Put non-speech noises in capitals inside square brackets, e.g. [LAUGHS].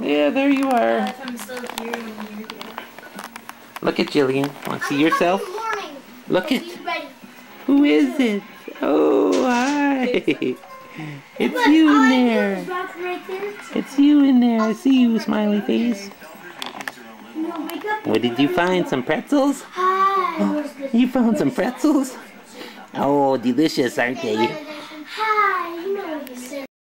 Yeah, there you are. Look at Jillian. Want to see yourself? Look at. Who is it? Oh, hi. It's [LAUGHS] you in there. It's you in there. I see you, smiley face. What did you find? Some pretzels? Hi. You found some pretzels? Oh, delicious, aren't they?